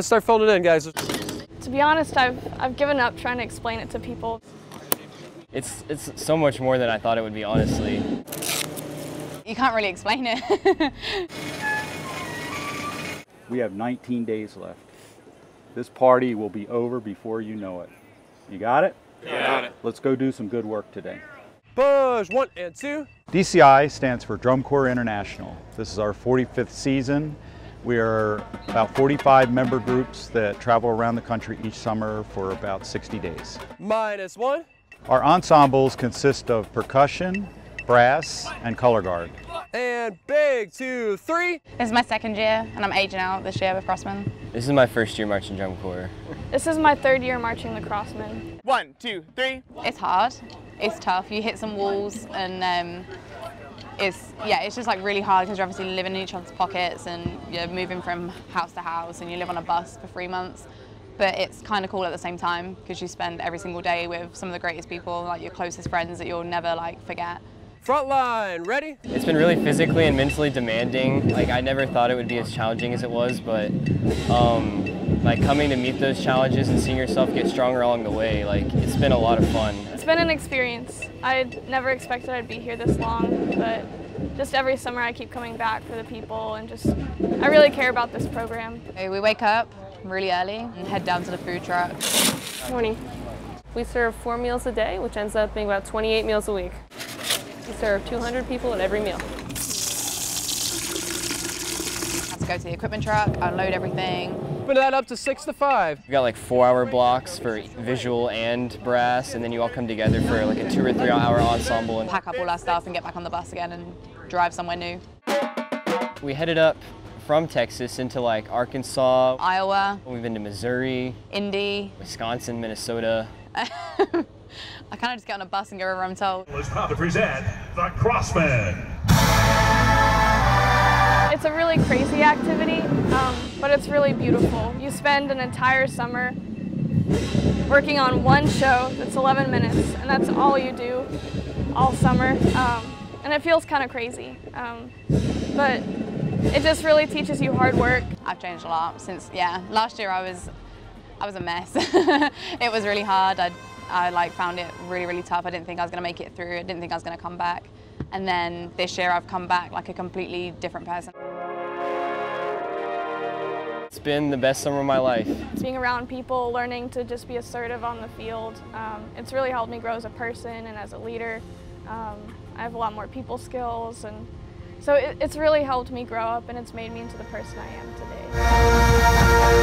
Let's start filling it in, guys. To be honest, I've, I've given up trying to explain it to people. It's, it's so much more than I thought it would be, honestly. You can't really explain it. We have 19 days left. This party will be over before you know it. You got it? Yeah. Got it. Let's go do some good work today. Push, one and two. DCI stands for Drum Corps International. This is our 45th season. We are about 45 member groups that travel around the country each summer for about 60 days. Minus one. Our ensembles consist of percussion, brass, and color guard. And big two, three. this is my second year, and I'm aging out this year with Crossmen. This is my first year marching drum corps. This is my third year marching the Crossmen. One, two, three. It's hard. It's tough. You hit some walls, and um, it's yeah, it's just like really hard because you're obviously living in each other's pockets, and you're moving from house to house, and you live on a bus for three months. But it's kind of cool at the same time because you spend every single day with some of the greatest people, like your closest friends that you'll never like forget. Frontline, ready? It's been really physically and mentally demanding. Like I never thought it would be as challenging as it was, but um, like coming to meet those challenges and seeing yourself get stronger along the way, like it's been a lot of fun. It's been an experience. I never expected I'd be here this long, but just every summer I keep coming back for the people and just, I really care about this program. So we wake up really early and head down to the food truck. Morning. We serve four meals a day, which ends up being about 28 meals a week. We serve 200 people at every meal. Have to go to the equipment truck, unload everything. Open that up to six to five. We got like four hour blocks for visual and brass, and then you all come together for like a two or three hour ensemble. And Pack up all our stuff and get back on the bus again and drive somewhere new. we headed up from Texas into like Arkansas. Iowa, We've been to Missouri, Indy. Wisconsin, Minnesota. I kind of just get on a bus and go wherever I'm told. is proud to present the Crossmen. It's a really crazy activity, um, but it's really beautiful. You spend an entire summer working on one show that's 11 minutes, and that's all you do all summer. Um, and it feels kind of crazy, um, but it just really teaches you hard work. I've changed a lot since, yeah, last year I was, I was a mess. it was really hard. I, I like found it really, really tough. I didn't think I was gonna make it through. I didn't think I was gonna come back. And then this year I've come back like a completely different person. It's been the best summer of my life. Being around people, learning to just be assertive on the field, um, it's really helped me grow as a person and as a leader. Um, I have a lot more people skills, and so it, it's really helped me grow up, and it's made me into the person I am today.